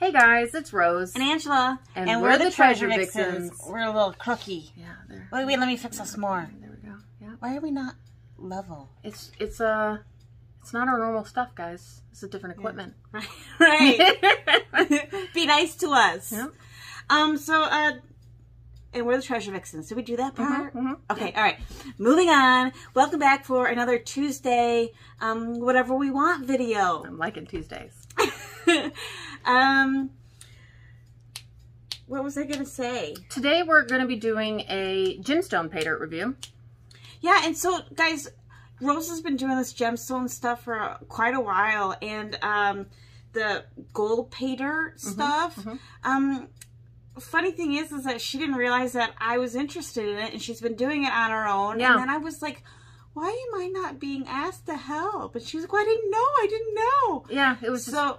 Hey guys, it's Rose. And Angela. And we're the Treasure Vixens. We're a little crooky. Yeah. Wait, wait, let me fix us more. There we go. Yeah. Why are we not level? It's it's uh it's not our normal stuff, guys. It's a different equipment. Right. right. Be nice to us. Yeah. Um, so, uh, and we're the Treasure Vixens. Did we do that part? mhm. Okay, all right. Moving on. Welcome back for another Tuesday, um, whatever we want video. I'm liking Tuesdays. um, what was I going to say? Today we're going to be doing a gemstone pay dirt review. Yeah, and so guys, Rose has been doing this gemstone stuff for quite a while, and um, the gold pay dirt stuff. Um, funny thing is, is that she didn't realize that I was interested in it, and she's been doing it on her own. Yeah. And then I was like, "Why am I not being asked to help?" And she was like, "Well, "I didn't know. I didn't know." Yeah, it was just, So.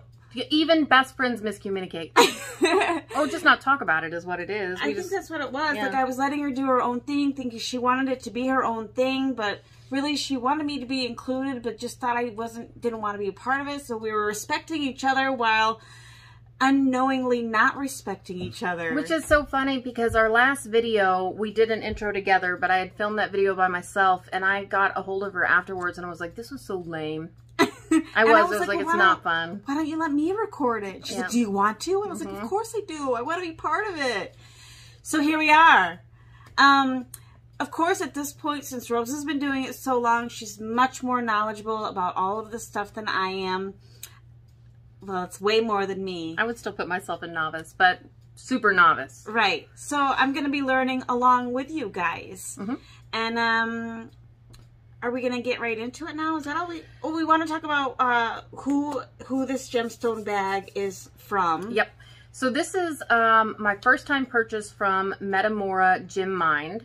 Even best friends miscommunicate. or just not talk about it is what it is. I We think that's what it was. yeah. Like I was letting her do her own thing, thinking she wanted it to be her own thing, but really she wanted me to be included, but just thought I wasn't didn't want to be a part of it. So we were respecting each other while unknowingly not respecting each other. Which is so funny because our last video, we did an intro together, but I had filmed that video by myself and I got a hold of her afterwards and I was like, this was so lame. I was, I was, like, well, it's not fun. Why don't you let me record it? She's Yeah. like, Do you want to? And I was like, Mhm. Of course I do. I want to be part of it. So here we are. Um, of course, at this point, since Rose has been doing it so long, she's much more knowledgeable about all of this stuff than I am. Well, it's way more than me. I would still put myself in novice, but super novice. Right. So I'm going to be learning along with you guys. Mhm. And um are we going to get right into it now? Is that all we Oh, we want to talk about uh who who this gemstone bag is from. Yep. So this is um, my first time purchase from Metamora Gem Mine.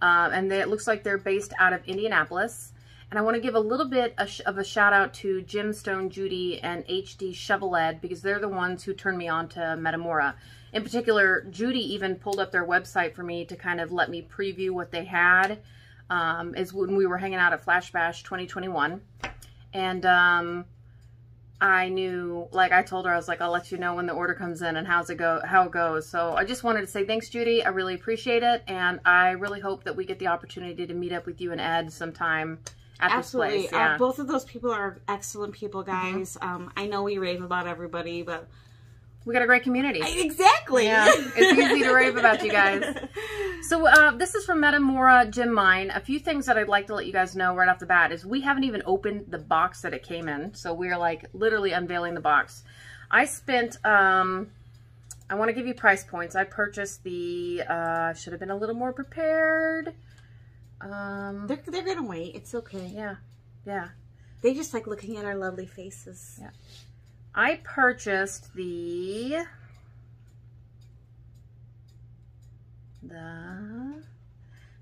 Uh, and they, it looks like they're based out of Indianapolis. And I want to give a little bit of a shout out to Gemstone Judy and HD Chevaled because they're the ones who turned me on to Metamora. In particular, Judy even pulled up their website for me to kind of let me preview what they had. Um, is when we were hanging out at Flash Bash 2021. And um, I knew, like I told her, I was like, I'll let you know when the order comes in and how's it go, how it goes. So I just wanted to say thanks, Judy. I really appreciate it, and I really hope that we get the opportunity to meet up with you and Ed sometime at Absolutely. this place. Yeah. Uh, both of those people are excellent people, guys. Um, I know we rave about everybody, but we got a great community. exactly. Yeah, it's easy to rave about you guys. So uh, this is from Metamora Gem Mine. A few things that I'd like to let you guys know right off the bat is we haven't even opened the box that it came in. So we're like literally unveiling the box. I spent, um, I want to give you price points. I purchased the, uh, should have been a little more prepared. Um, They're they're gonna wait. It's okay. yeah, yeah. They just like looking at our lovely faces. Yeah. I purchased the the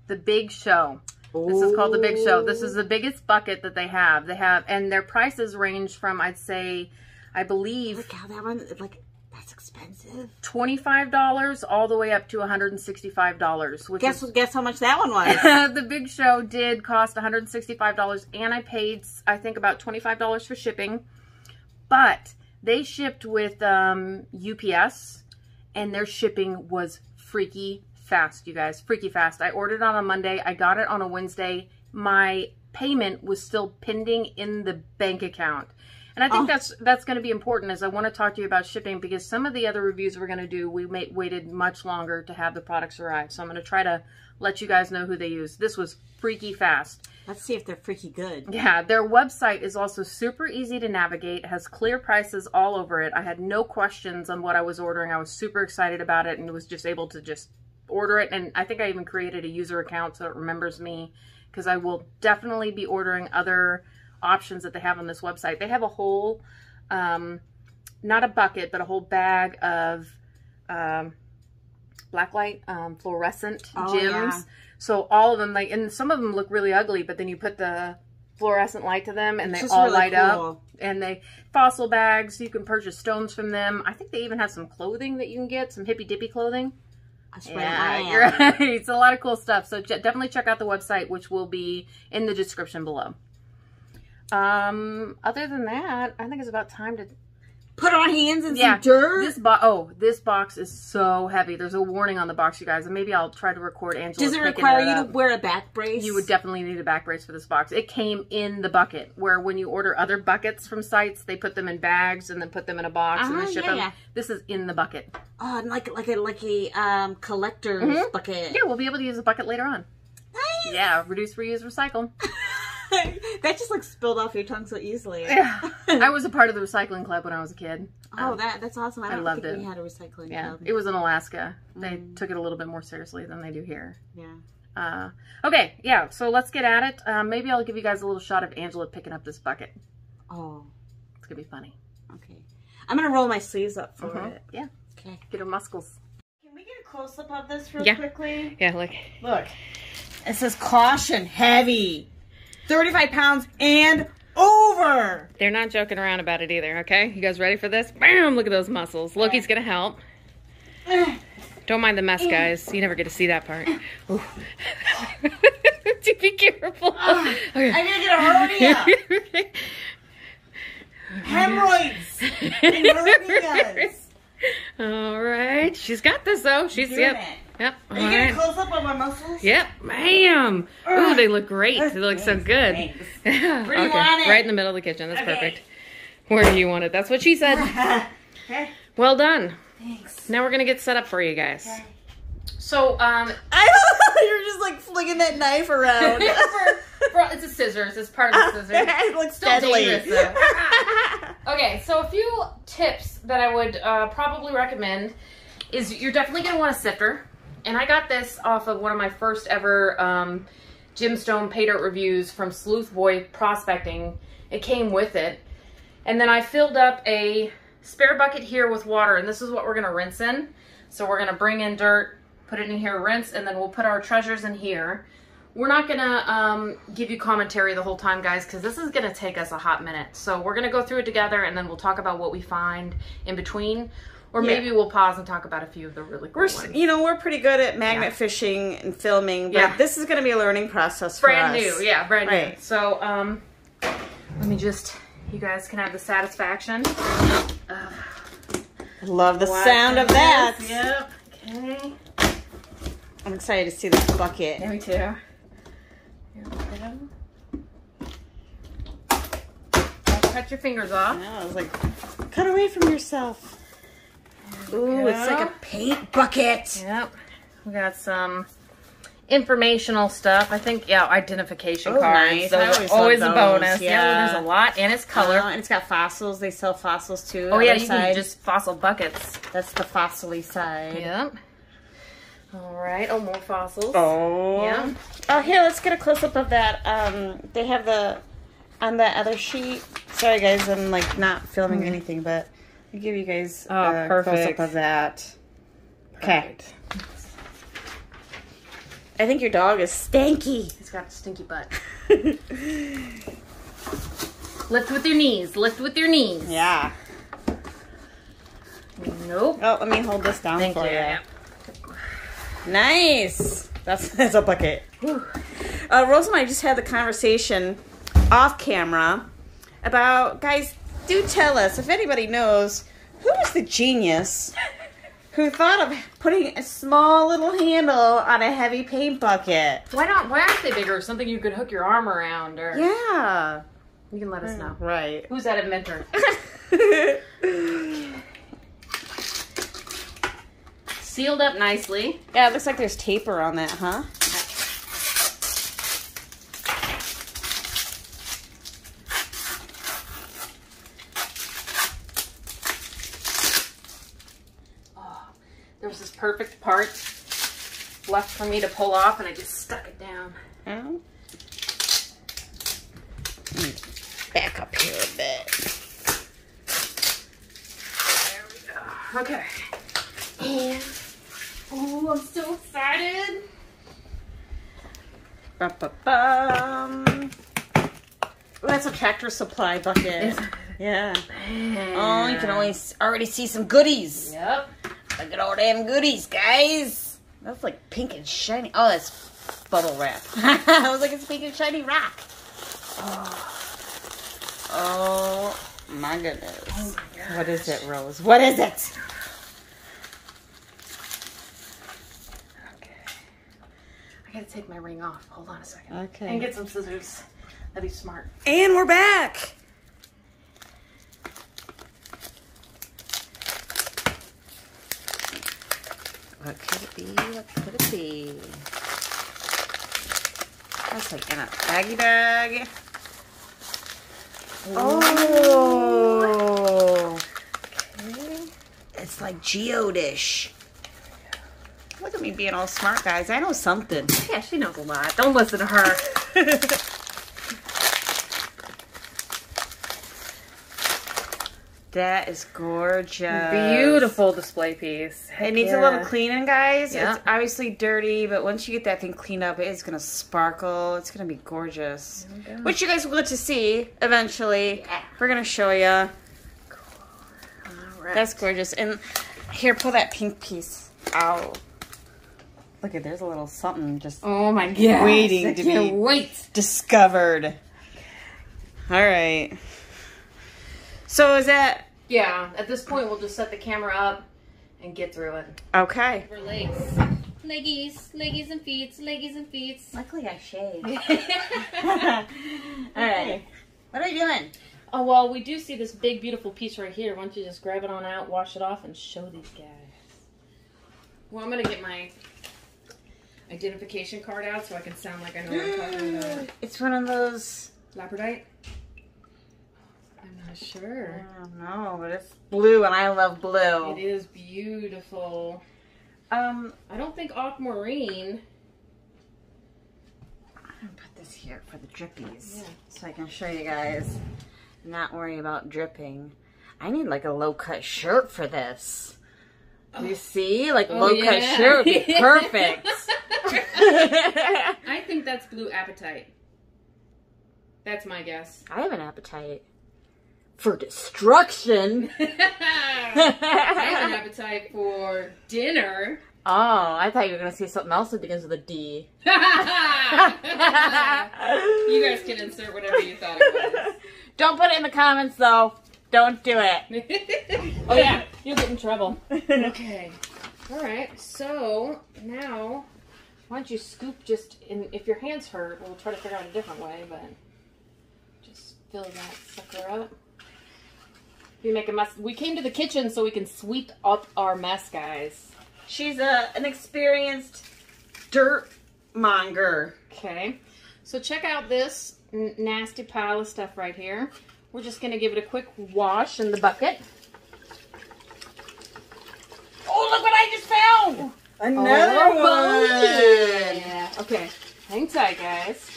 the Big Show. This is called the Big Show. This is the biggest bucket that they have. They have, and their prices range from I'd say, I believe Look how that one like that's expensive. twenty five dollars all the way up to one hundred and sixty five dollars. Which Guess is guess how much that one was? the Big Show did cost one hundred and sixty five dollars, and I paid I think about twenty five dollars for shipping, but they shipped with um, UPS, and their shipping was freaky fast, you guys. Freaky fast. I ordered on a Monday. I got it on a Wednesday. My payment was still pending in the bank account. And I think Oh. that's that's going to be important as I want to talk to you about shipping because some of the other reviews we're going to do, we may, waited much longer to have the products arrive. So I'm going to try to let you guys know who they use. This was freaky fast. Let's see if they're freaky good. Yeah, their website is also super easy to navigate, has clear prices all over it. I had no questions on what I was ordering. I was super excited about it and was just able to just order it. And I think I even created a user account so it remembers me because I will definitely be ordering other options that they have on this website. They have a whole, um, not a bucket, but a whole bag of um, blacklight um, fluorescent Oh, gems. yeah. So all of them, like, and some of them look really ugly, but then you put the fluorescent light to them and they all really light up. And they fossil bags, you can purchase stones from them. I think they even have some clothing that you can get, some hippy dippy clothing. Yeah, you're right. It's a lot of cool stuff. So ch- definitely check out the website, which will be in the description below. Um, other than that, I think it's about time to put our hands in Yeah, some dirt. This box. Oh, this box is so heavy. There's a warning on the box, you guys, and maybe I'll try to record Angela. Does it require you to wear a back brace? You would definitely need a back brace for this box. It came in the bucket, where when you order other buckets from sites, they put them in bags and then put them in a box and Uh-huh, then ship yeah, them. yeah. This is in the bucket. Oh, and like like a like a um collector's Mhm. bucket. Yeah, we'll be able to use a bucket later on. Nice. Yeah, reduce, reuse, recycle. that just like spilled off your tongue so easily. Yeah, I was a part of the recycling club when I was a kid. Oh, that that's awesome. I, I don't loved think it. we had a recycling Yeah, club. it was in Alaska. They Mm. took it a little bit more seriously than they do here. yeah. Uh, okay, yeah, so let's get at it. Um, maybe I'll give you guys a little shot of Angela picking up this bucket. Oh, It's gonna be funny. okay. I'm gonna roll my sleeves up for Mhm. it. Yeah, Okay. get her muscles. Can we get a close up of this real Yeah. quickly? Yeah, look. Look. It says caution, heavy. 35 pounds and over. They're not joking around about it either, okay? You guys ready for this? Bam! Look at those muscles. Loki's gonna help. Don't mind the mess, guys. You never get to see that part. To be careful. I'm gonna get a hernia. Hemorrhoids and hernias. All right. She's got this though. She's Doing yep. it. Yep. Are you getting right. a close up of my muscles? Yep. Bam. Ooh, they look great. They look so good. thanks. Where do you want it? Right in the middle of the kitchen. That's Okay. perfect. Where do you want it? That's what she said. okay. Well done. Thanks. Now we're gonna get set up for you guys. Okay. So, um, I you're just like flinging that knife around. for, for, it's a scissors. It's part of the scissors. it looks Still deadly. dangerous, though. Okay, so a few tips that I would uh, probably recommend is you're definitely going to want a sifter. And I got this off of one of my first ever um, Gemstone pay dirt reviews from Sleuth Boy Prospecting. It came with it. And then I filled up a spare bucket here with water, and this is what we're to rinse in. So we're to bring in dirt, put it in here, rinse, and then we'll put our treasures in here. We're not gonna um, give you commentary the whole time, guys, because this is gonna take us a hot minute. So we're gonna go through it together, and then we'll talk about what we find in between, or Yeah. maybe we'll pause and talk about a few of the really cool We're, ones. you know, we're pretty good at magnet Yeah. fishing and filming, but Yeah. this is going to be a learning process for brand us. new, yeah, brand new. So um, let me just, you guys can have the satisfaction. of Love the sound of that. Yep. Okay. I'm excited to see this bucket. Yeah, me too. Here. Don't cut your fingers off. No, I was like, cut away from yourself. Ooh, it's like a paint bucket. Yep. We got some informational stuff. I think, yeah, identification Oh, cards. nice. Those always always love a bonus. Yeah. yeah. there's a lot, and it's color. Oh, and it's got fossils. They sell fossils too. oh yeah, you side. can just fossil buckets. That's the fossily side. Yep. All right. Oh, more fossils. Oh. Yeah. Oh, here, let's get a close up of that. Um, they have the on the other sheet. Sorry, guys, I'm like not filming anything, but I give you guys. Oh, a close perfect. up of that. Okay. I think your dog is stanky. He's got a stinky butt. Lift with your knees. Lift with your knees. yeah. Nope. Oh, let me hold this down Thank for you. you. Nice. That's that's a bucket. Whew. Uh, Rose and I just had the conversation off camera about guys. Do tell us if anybody knows who was the genius who thought of putting a small little handle on a heavy paint bucket. Why not? Why aren't they bigger? Something you could hook your arm around, or Yeah. you can let us know. Hmm, right. Who's that inventor? Sealed up nicely. yeah, it looks like there's taper on that, huh? There was this perfect part left for me to pull off, and I just stuck it down. Oh. Back up here a bit. There we go. Okay. And oh, I'm so excited. Ba-ba-bum. Oh, that's a tractor supply bucket. Yeah. Oh, you can always already see some goodies. Yep. Look at all them goodies, guys. That's like pink and shiny. Oh, that's bubble wrap. I was like, it's pink and shiny rock. Oh. oh my goodness. Oh my what is it, Rose? What is it? Okay. I gotta take my ring off. Hold on a second. Okay. And get some scissors. That'd be smart. And we're back. What could it be? What could it be? That's like in a baggy bag. Oh. Okay. It's like geodish. Look at me being all smart, guys. I know something. Yeah, she knows a lot. Don't listen to her. That is gorgeous. Beautiful display piece. It needs a little cleaning, guys. Yeah. It's obviously dirty, but once you get that thing cleaned up, it is going to sparkle. It's going to be gorgeous. Which you guys will get to see eventually. Yeah. We're going to show you. Cool. Right. That's gorgeous. And here, pull that pink piece out. Look at there's a little something just oh my god waiting I to be wait. discovered. All right. So is that? Yeah. At this point, we'll just set the camera up and get through it. Okay. For legs. Leggies, leggies and feet, leggies and feet. Luckily, I shaved. All right. What are you doing? Oh well, we do see this big, beautiful piece right here. Why don't you just grab it on out, wash it off, and show these guys? Well, I'm gonna get my identification card out so I can sound like I know what I'm talking about. It's one of those Labradorite sure. I don't know, but it's blue and I love blue. It is beautiful. Um, I don't think aquamarine. I'm gonna put this here for the drippies. Yeah. So I can show you guys. Not worry about dripping. I need like a low cut shirt for this. Oh. You see? Like oh, low yeah. cut shirt would be perfect. I think that's blue apatite. That's my guess. I have an appetite for destruction. I have an appetite for dinner. Oh, I thought you were gonna say something else that begins with a D. you guys can insert whatever you thought it was. Don't put it in the comments though. Don't do it. oh yeah, you'll get in trouble. Okay. All right. So now, why don't you scoop just in? If your hands hurt, we'll try to figure out a different way, but just fill that sucker up. We make a mess. We came to the kitchen so we can sweep up our mess, guys. She's a an experienced dirt monger. Okay. So check out this nasty pile of stuff right here. We're just going to give it a quick wash in the bucket. Oh, look what I just found! Another oh, one! Yeah. Okay. Hang tight, guys.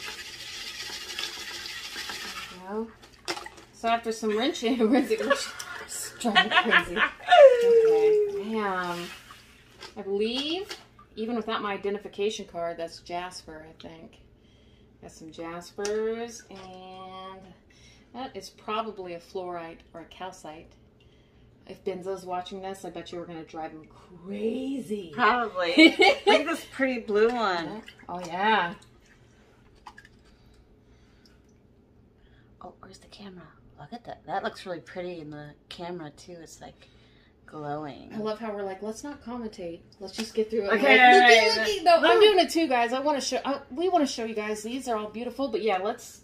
There we go. So after some wrenching, rinsing, driving crazy. Okay, damn. I believe, even without my identification card, that's Jasper, I think. Got some Jaspers, and that is probably a fluorite or a calcite. If Benzo's watching this, I bet you we're going to drive him crazy. Probably. Look at this pretty blue one. Oh, yeah. Oh, where's the camera? Look at that. That looks really pretty in the camera too. It's like glowing. I love how we're like, let's not commentate. Let's just get through it. Okay, like, right, No, I'm doing it too, guys. I want to show. I, we want to show you guys. These are all beautiful, but yeah, let's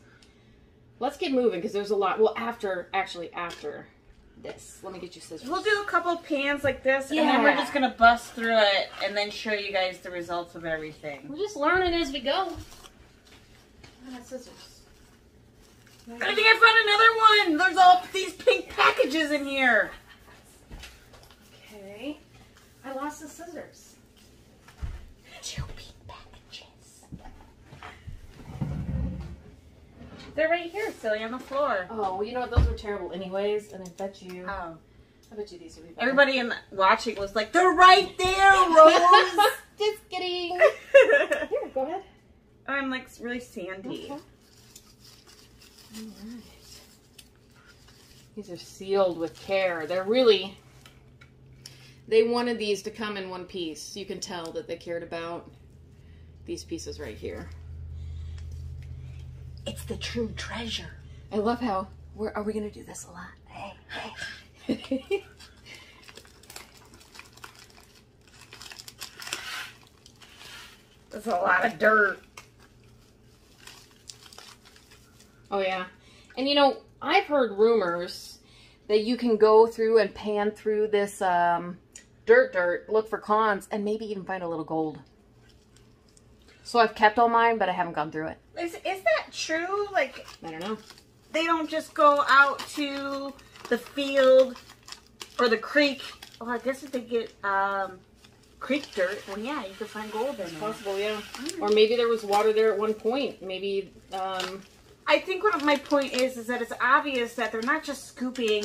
let's get moving because there's a lot. Well, after actually after this, let me get you scissors. We'll do a couple pans like this, yeah. and then we're just gonna bust through it and then show you guys the results of everything. We're just learning as we go. I got scissors. I think I found another one. There's all these pink packages in here. Okay. I lost the scissors. Two pink packages. They're right here, silly, on the floor. Oh, well, you know what? Those were terrible anyways, and I bet you... Oh. I bet you these would be better. Everybody in the, watching was like, they're right there, Rose! Just kidding. Here, go ahead. I'm like really sandy. Okay. These are sealed with care. They're really, they wanted these to come in one piece. You can tell that they cared about these pieces right here. It's the true treasure. I love how, where are we going to do this a lot? hey, hey. There's a lot of dirt. Oh yeah. And you know, I've heard rumors that you can go through and pan through this um, dirt dirt, look for cons, and maybe even find a little gold. So I've kept all mine, but I haven't gone through it. Is, is that true? Like, I don't know. they don't just go out to the field or the creek. Well, I guess if they get um, creek dirt, well, yeah, you can find gold in it. Possible, yeah. Or maybe there was water there at one point. Maybe, um, I think what of my point is is that it's obvious that they're not just scooping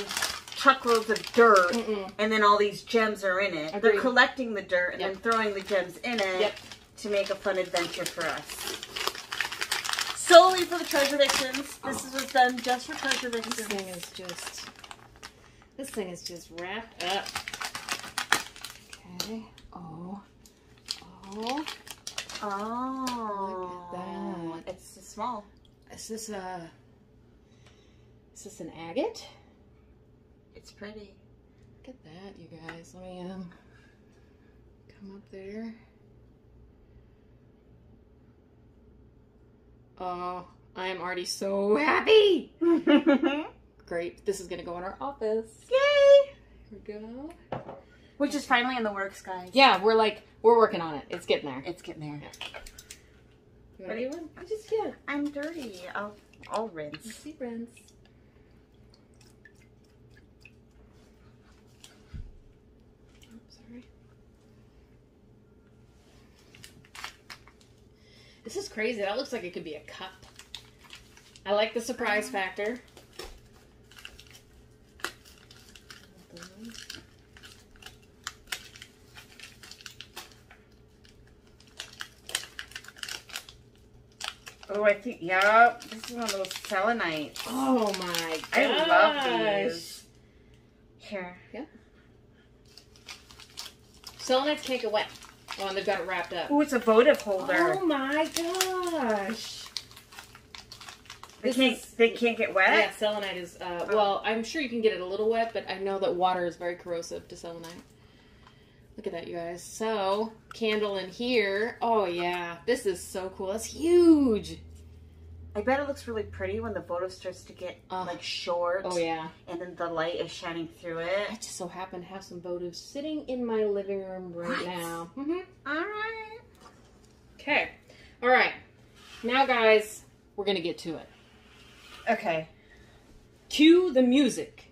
truckloads of dirt Mm-mm. and then all these gems are in it. They're collecting the dirt and Yep. then throwing the gems in it Yep. to make a fun adventure for us. Solely for the treasure vixens. This is done just for treasure this thing is just, this thing is just wrapped up. Okay. Oh. Oh. Oh, Look at that. It's small. Is this a, is this an agate? It's pretty. Look at that, you guys. Let me um come up there. Oh, I am already so happy. Great. This is gonna go in our office. Yay! Here we go. Which is finally in the works, guys. Yeah, we're like we're working on it. It's getting there. It's getting there. You Ready? One? I just yeah. I'm dirty. I'll, I'll rinse. See rinse. Oh, sorry. This is crazy. That looks like it could be a cup. I like the surprise factor. Oh, I think, yep. This is one of those selenites. Oh my gosh. I love these. Here. Selenites can't get wet. Oh, and they've got it wrapped up. Oh, it's a votive holder. Oh my gosh. they this can't. is- they can't get wet. Yeah, selenite is, uh, Oh. well, I'm sure you can get it a little wet, but I know that water is very corrosive to selenite. Look at that, you guys. So, candle in here. Oh, yeah. This is so cool. That's huge. I bet it looks really pretty when the votive starts to get Uh, like short. Oh, yeah. And then the light is shining through it. I just so happen to have some votives sitting in my living room right What? now. hmm All right. Okay. All right. Now, guys, we're going to get to it. Okay. Cue the music.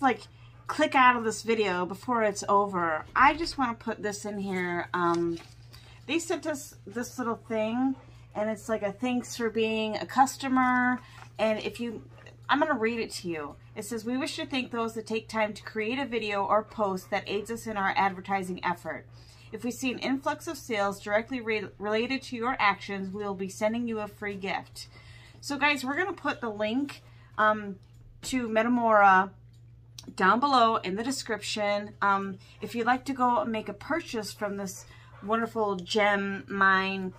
Like click out of this video before it's over, I just want to put this in here. Um, they sent us this little thing, and it's like a thanks for being a customer. And if you, I'm going to read it to you. It says, We wish to thank those that take time to create a video or post that aids us in our advertising effort. If we see an influx of sales directly re- related to your actions, we will be sending you a free gift. So, guys, we're going to put the link um, to Metamora down below in the description. Um, if you'd like to go make a purchase from this wonderful gem mine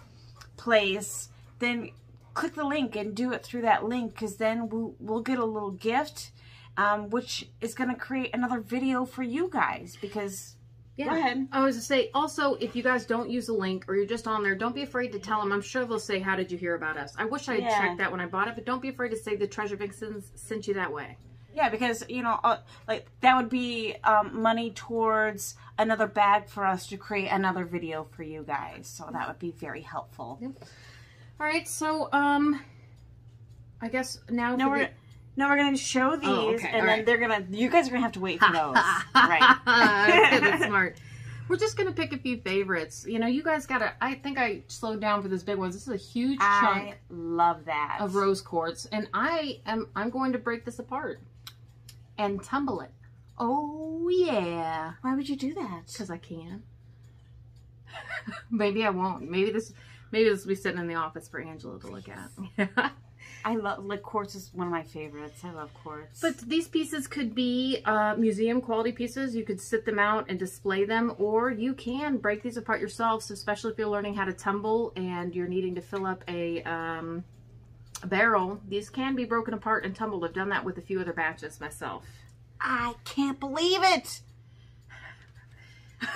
place, then click the link and do it through that link because then we'll, we'll get a little gift, um, which is going to create another video for you guys because. Yeah. Go ahead. I was to say, also, if you guys don't use a link or you're just on there, don't be afraid to tell them. I'm sure they'll say, how did you hear about us? I wish I had Yeah. checked that when I bought it, but don't be afraid to say the Treasure Vixens sent you that way. Yeah, because you know, uh, like that would be um, money towards another bag for us to create another video for you guys. So that would be very helpful. Yep. All right, so um, I guess now No, for we're no, we're gonna show these, Oh, okay, and all then right. they're gonna. You guys are gonna have to wait for those, right? okay, that's smart. We're just gonna pick a few favorites. You know, you guys gotta. I think I slowed down for this big one. This is a huge I chunk love that. of rose quartz, and I am. I'm going to break this apart and tumble it. Oh yeah, Why would you do that? because I can. maybe I won't. Maybe this. Maybe this will be sitting in the office for Angela to look at. I love like quartz is one of my favorites. I love quartz. But these pieces could be uh, museum quality pieces. You could sit them out and display them, or you can break these apart yourselves, especially if you're learning how to tumble and you're needing to fill up a, um, a barrel. These can be broken apart and tumbled. I've done that with a few other batches myself. I can't believe it.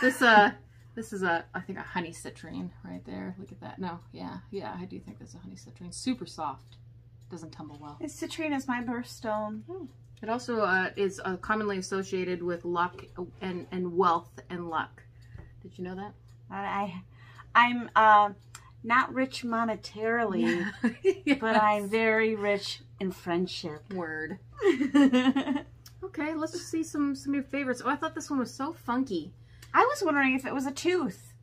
This uh, this is a I think a honey citrine right there. Look at that. No, yeah, yeah, I do think that's a honey citrine. Super soft. Doesn't tumble well. This citrine is my birthstone. It also uh, is uh, commonly associated with luck and, and wealth and luck. Did you know that? I, I'm uh, not rich monetarily, but I'm very rich in friendship. Word. Okay, let's just see some some of your favorites. Oh, I thought this one was so funky. I was wondering if it was a tooth.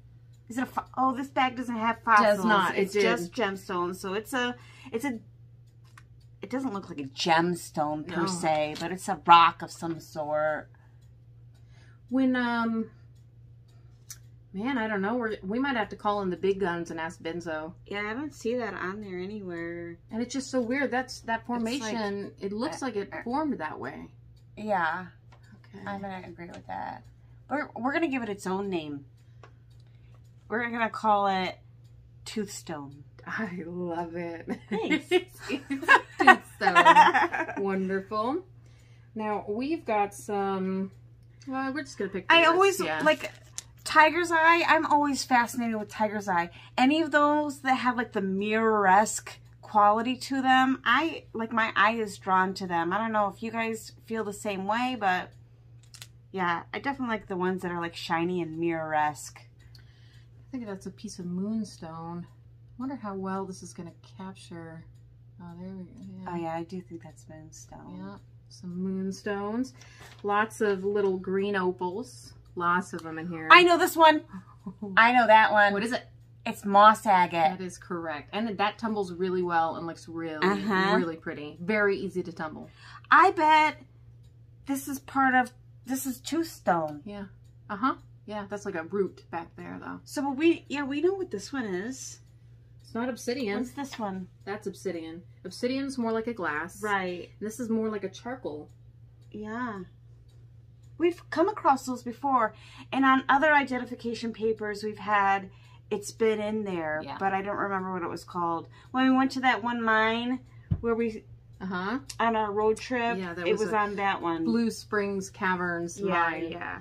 Is it a? Oh, this bag doesn't have fossils. Does not. It's did. just gemstones. So it's a. It's a. It doesn't look like a gemstone per No. se, but it's a rock of some sort. When um, man, I don't know. We we might have to call in the big guns and ask Benzo. Yeah, I don't see that on there anywhere. And it's just so weird. That's that formation. it looks like it uh, formed that way. Yeah, Okay. I'm gonna agree with that. We're we're gonna give it its own name. We're gonna call it Toothstone. I love it. Thanks. So wonderful. Now we've got some. Well, we're just gonna pick. I this, always yeah. like Tiger's Eye. I'm always fascinated with Tiger's Eye. Any of those that have like the mirror esque quality to them, I like my eye is drawn to them. I don't know if you guys feel the same way, but yeah, I definitely like the ones that are like shiny and mirror esque. I think that's a piece of moonstone. I wonder how well this is going to capture. Oh, there we go. Yeah. Oh yeah, I do think that's moonstone. yeah. Some moonstones. Lots of little green opals. Lots of them in here. I know this one. I know that one. What is it? It's moss agate. That is correct. And that tumbles really well and looks really, Uh-huh. really pretty. Very easy to tumble. I bet this is part of this is Toothstone. Yeah. Uh huh. Yeah, that's like a root back there, though. So we yeah we know what this one is. It's not obsidian. What's this one? That's obsidian. Obsidian's more like a glass. Right. This is more like a charcoal. Yeah. We've come across those before, and on other identification papers we've had it's been in there, Yeah. but I don't remember what it was called. When we went to that one mine where we Uh huh. on our road trip, Yeah, that it was was on that one. Blue Springs Caverns. yeah, mine. yeah.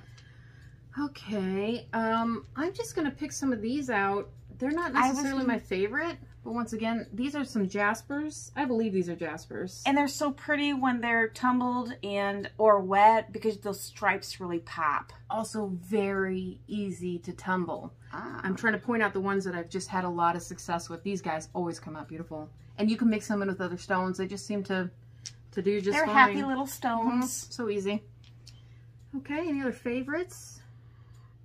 Okay. Um, I'm just gonna pick some of these out. They're not was necessarily gonna- my favorite, but once again, these are some jaspers. I believe these are jaspers. And they're so pretty when they're tumbled and or wet because those stripes really pop. also very easy to tumble. Ah. I'm trying to point out the ones that I've just had a lot of success with. These guys always come out beautiful, and you can mix them in with other stones. They just seem to to do just They're fine. happy little stones. So easy. Okay. Any other favorites?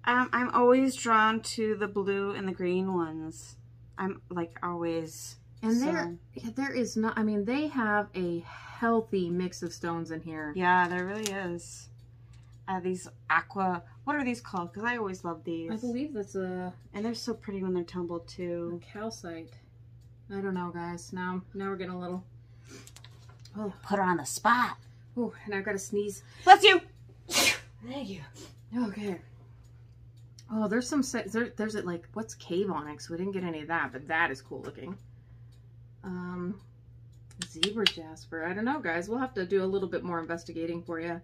Um, I'm always drawn to the blue and the green ones. I'm like always. And So- there, there is not. I mean, they have a healthy mix of stones in here. Yeah, there really is. Uh, these aqua. What are these called? Because I always love these. I believe that's a, And they're so pretty when they're tumbled too. calcite. I don't know, guys. Now, now we're getting a little. Oh, Put her on the spot. oh, and I've got to sneeze. Bless you. Thank you. Okay. Oh, there's some. There, there's a, like what's cave onyx? We didn't get any of that, but that is cool looking. Um, zebra jasper. I don't know, guys. We'll have to do a little bit more investigating for you.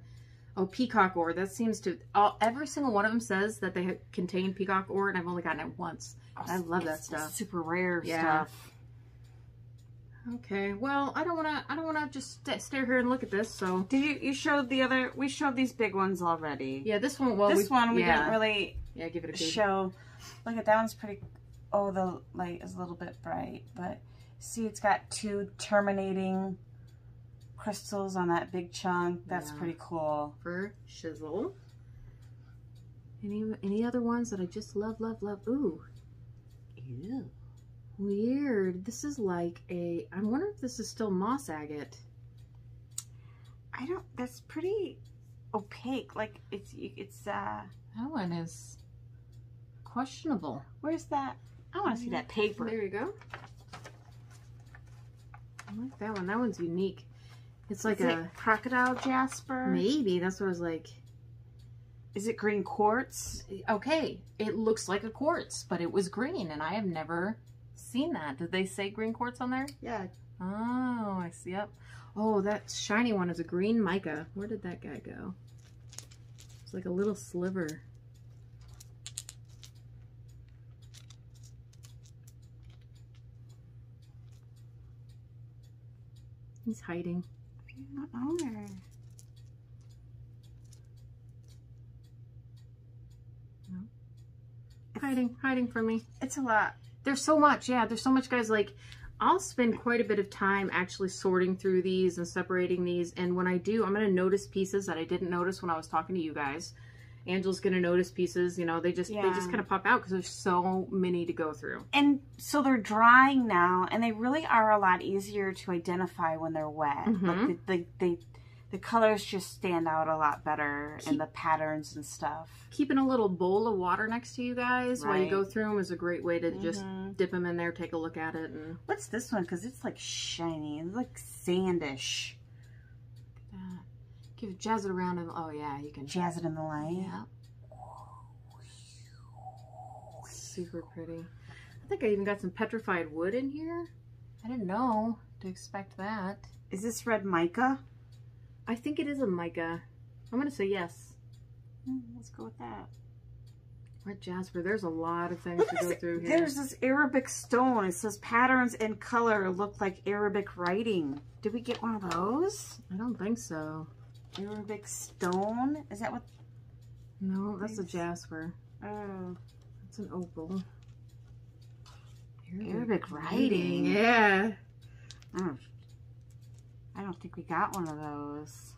Oh, peacock ore. That seems to. All, every single one of them says that they contain peacock ore, and I've only gotten it once. I love that stuff. Super rare Yeah. stuff. Okay, well, I don't want to. I don't want to just st stare here and look at this. So Did you you showed the other? We showed these big ones already. yeah, this one. Well, this one we yeah. didn't really Yeah, give it a good. show. Look at that one's pretty. Oh, the light is a little bit bright, but see, it's got two terminating crystals on that big chunk. That's Yeah. pretty cool. for shizzle. Any any other ones that I just love, love, love? Ooh, Ew. weird. This is like a. I wonder if this is still moss agate. I don't. That's pretty opaque. Like it's it's uh. That one is questionable. Where's that? I want to see that paper. There you go. I like that one. That one's unique. It's like is a it crocodile jasper? maybe. That's what I was like. Is it green quartz? Okay, it looks like a quartz, but it was green, and I have never seen that. Did they say green quartz on there? Yeah. Oh, I see. Yep. Oh, that shiny one is a green mica. Where did that guy go? It's like a little sliver. He's hiding. I don't know where. Hiding, hiding from me. It's a lot. There's so much, yeah. There's so much, guys. Like, I'll spend quite a bit of time actually sorting through these and separating these. And when I do, I'm going to notice pieces that I didn't notice when I was talking to you guys. Angela's going to notice pieces. You know, they just they just kind of pop out because there's so many to go through. And so they're drying now, and they really are a lot easier to identify when they're wet. Mhm. Like the, the, they, the colors just stand out a lot better, Keep- and the patterns and stuff. Keeping a little bowl of water next to you guys while you go through them is a great way to just Mhm. dip them in there, take a look at it, and What's this one? Because it's like shiny. It's like sandish. Give jazz it around. And oh yeah, you can. Jazz it in the light. Yeah. Super pretty. I think I even got some petrified wood in here. I didn't know to expect that. Is this red mica? I think it is a mica. I'm going to say yes. Hmm, let's go with that. Red jasper. There's a lot of things Look to go this. through here. There's this Arabic stone. It says patterns and color look like Arabic writing. Did we get one of those? I don't think so. Arabic stone? Is that what? No, that's a jasper. Oh, That's an opal. Arabic writing. Yeah. I don't, I don't think we got one of those.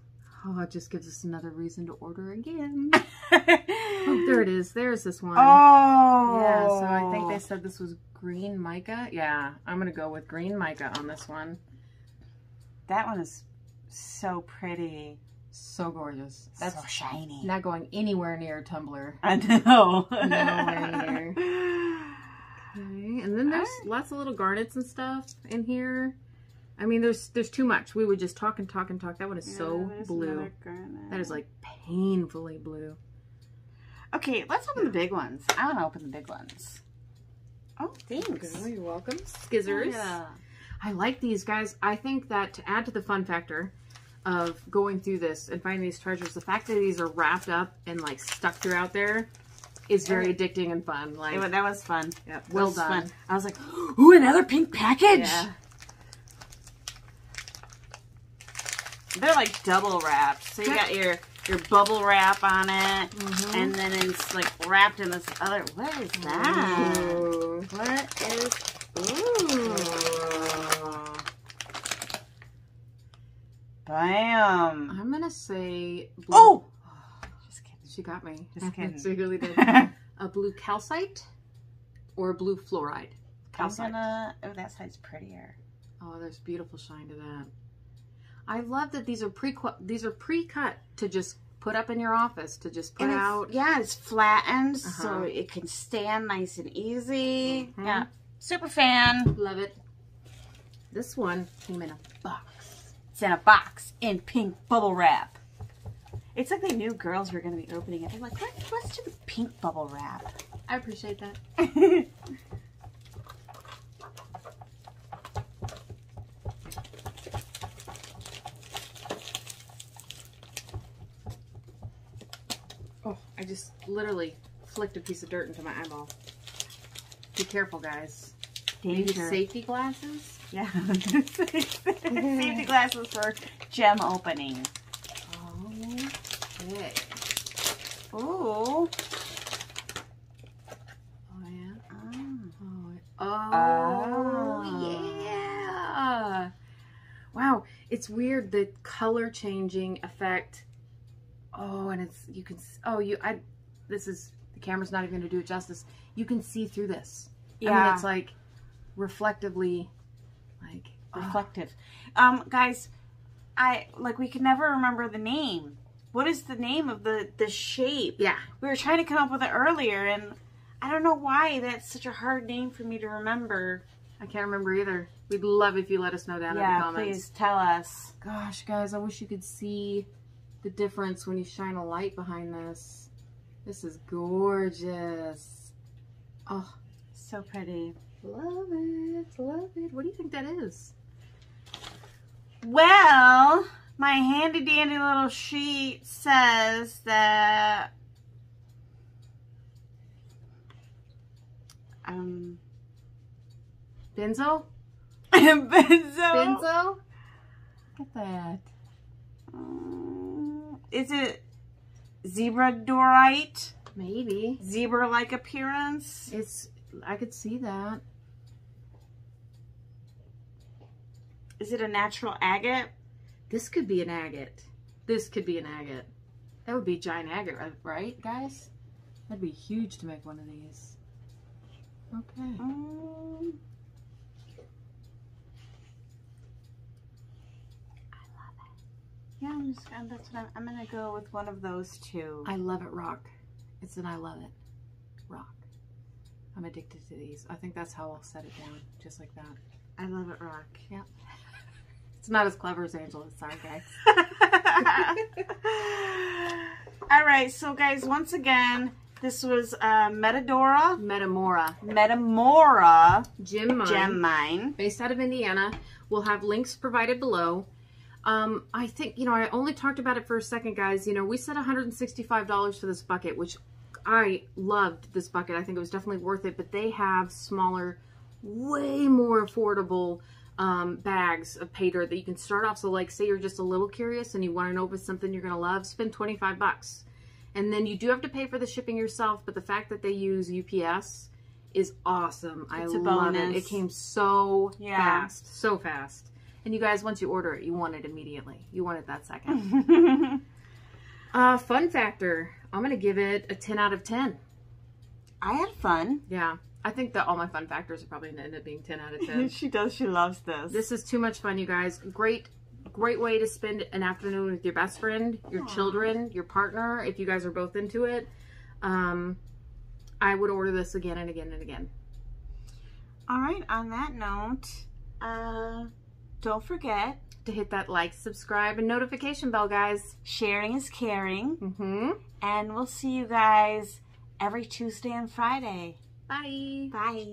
Oh, it just gives us another reason to order again. oh, Oh, there it is. There's this one. Oh, Yeah, so I think they oh. said this was green mica. Yeah, I'm gonna go with green mica on this one. that one is so pretty, So gorgeous. That's so shiny. not going anywhere near a tumbler. I know. Nowhere near. Okay, and then there's Alright. lots of little garnets and stuff in here. I mean, there's there's too much. We would just talk and talk and talk. That one is so Yeah, there's blue. That is like painfully blue. Okay, let's open the big ones. I want to open the big ones. Oh, thanks. you're welcome. Oh, Skizzers. Yeah. I like these guys. I think that to add to the fun factor of going through this and finding these treasures, the fact that these are wrapped up and like stuck throughout there is very addicting and fun. Like, It that was fun. yeah, well done. fun. I was like, ooh, another pink package. Yeah. They're like double wrapped. So you got your your bubble wrap on it, Mhm. and then it's like wrapped in this other. What is that? Ooh. What is? Ooh. Bam. I'm gonna say. Blue. Oh. Just kidding. she got me. Just kidding. she really did. a blue calcite or a blue fluoride. Calcite. gonna. Oh, that side's prettier. Oh, there's beautiful shine to that. I love that these are pre these are pre-cut to just put up in your office to just put out. Yeah, it's flattened, so Uh-huh. it can stand nice and easy. Mhm. Yeah, super fan. Love it. This one came in a box. It's in a box in pink bubble wrap. It's like they knew girls were going to be opening it. They're like, Let, let's do the pink bubble wrap. I appreciate that. Oh, I just literally flicked a piece of dirt into my eyeball. Be careful, guys. Maybe Danger. safety glasses? Yeah. Safety glasses for gem opening. Okay. Ooh. Oh yeah. Mm. Oh, Oh. yeah. Wow, it's weird the color changing effect. Oh, and it's you can oh you I this is the camera's not even going to do it justice. You can see through this. I mean, Yeah. it's like reflectively like oh, reflective. Um, guys, I like we can never remember the name. What is the name of the the shape? yeah. We were trying to come up with it earlier, and I don't know why that's such a hard name for me to remember. I can't remember either. We'd love if you let us know down in the yeah, comments. please tell us. Gosh, guys, I wish you could see the difference when you shine a light behind this. This is gorgeous. Oh, So pretty. Love it, love it. What do you think that is? Well, my handy dandy little sheet says that um Benzo? benzo. Benzo? Look at that. Um, is it zebra dorite? Maybe. Zebra-like appearance? It's, I could see that. Is it a natural agate? This could be an agate. This could be an agate. That would be giant agate, right- guys? That'd be huge to make one of these. Okay. Um, I love it. yeah, I'm just gonna, that's what I'm, I'm gonna go with one of those two. I love it rock. It's an I love it rock. I'm addicted to these. I think that's how I'll set it down, just like that. I love it rock. Yeah. It's not as clever as Angela. Sorry, guys. All right, so guys, once again, this was uh, Metadora, Metamora Metamora Gem Mine, Gem Mine. based out of Indiana. We'll have links provided below. Um, I think, you know, I only talked about it for a second, guys. You know, we said $165 for this bucket, which I loved this bucket. I think it was definitely worth it, but they have smaller, way more affordable um, bags of pay dirt that you can start off. So like say you're just a little curious and you want to know if it's something you're going to love, spend 25 bucks. And then you do have to pay for the shipping yourself, but the fact that they use UPS is awesome. I It's a love it. It came so Yeah. fast, so fast. And you guys, once you order it, you want it immediately. You want it that second. uh, fun factor. I'm going to give it a 10 out of 10. I had fun. Yeah. I think that all my fun factors are probably going to end up being 10 out of 10. she does. She loves this. This is too much fun, you guys. Great, great way to spend an afternoon with your best friend, your Aw. children, your partner, if you guys are both into it. Um, I would order this again and again and again. All right. On that note, uh, don't forget To hit that like, subscribe, and notification bell, guys. sharing is caring, Mm-hmm. and we'll see you guys every Tuesday and Friday. Bye. Bye.